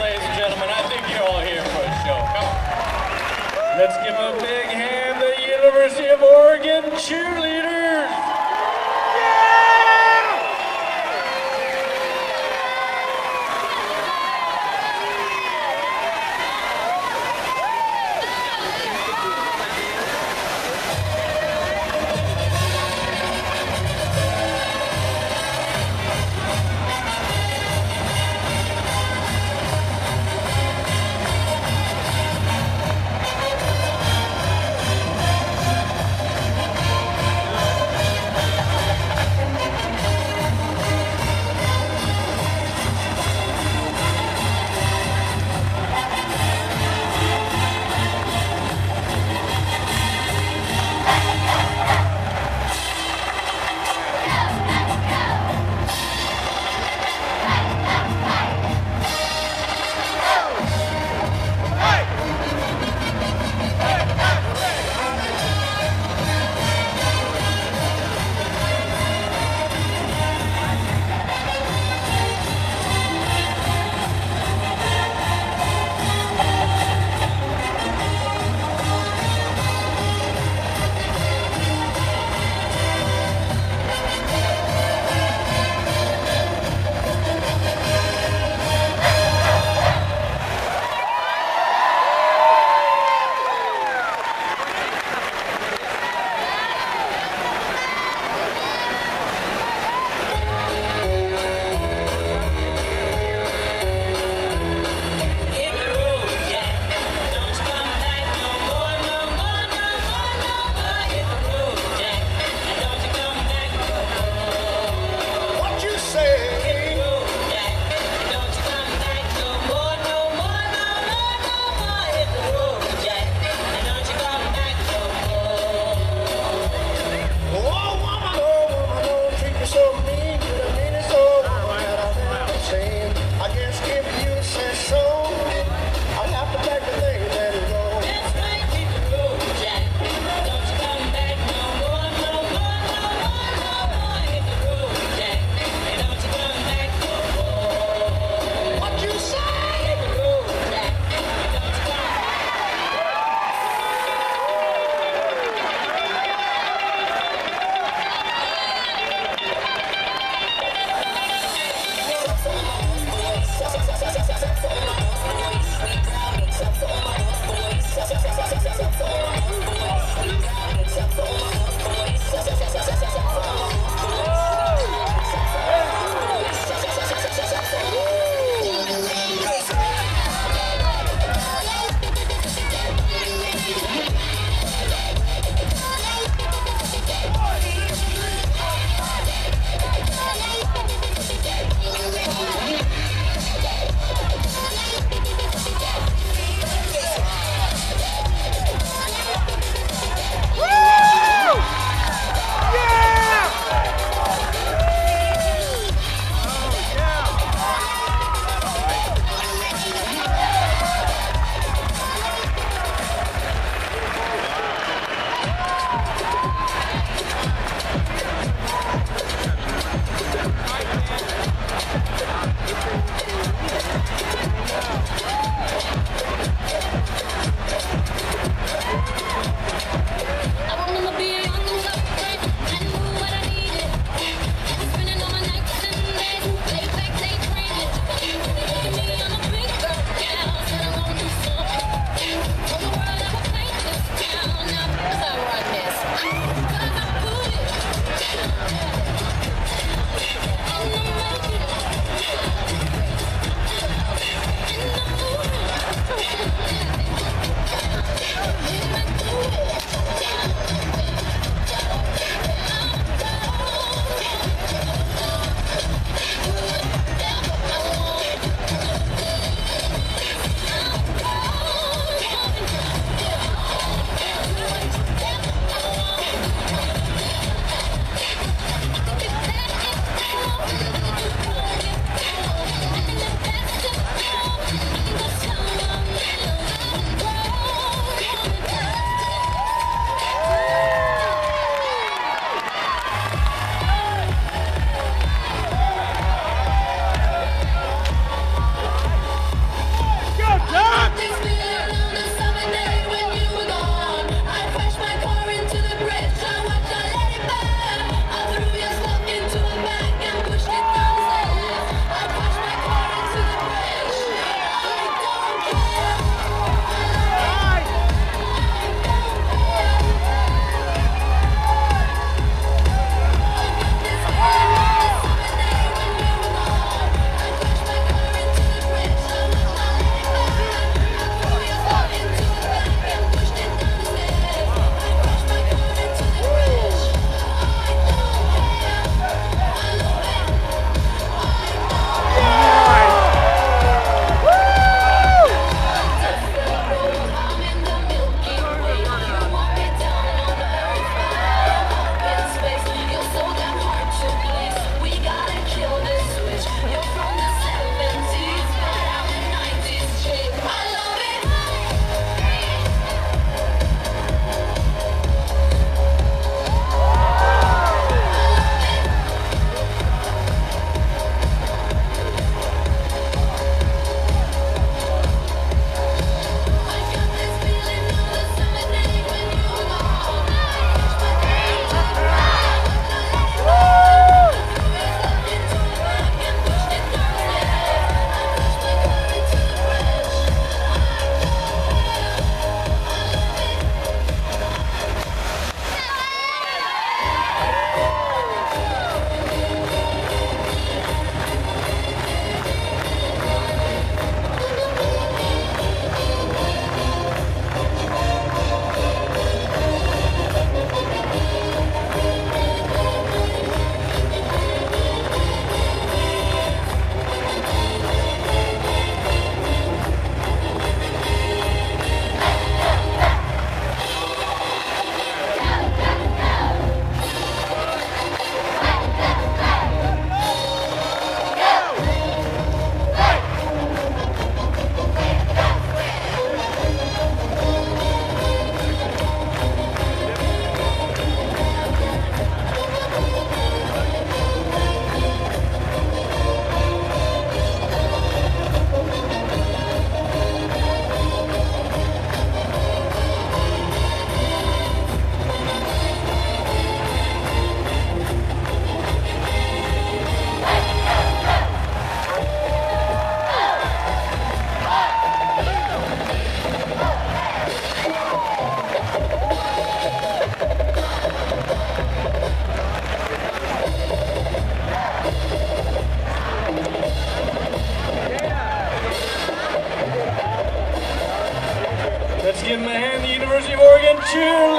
ladies and gentlemen. I think you're all here for a show. Come on. Let's give a big hand to the University of Oregon cheerleaders. Let's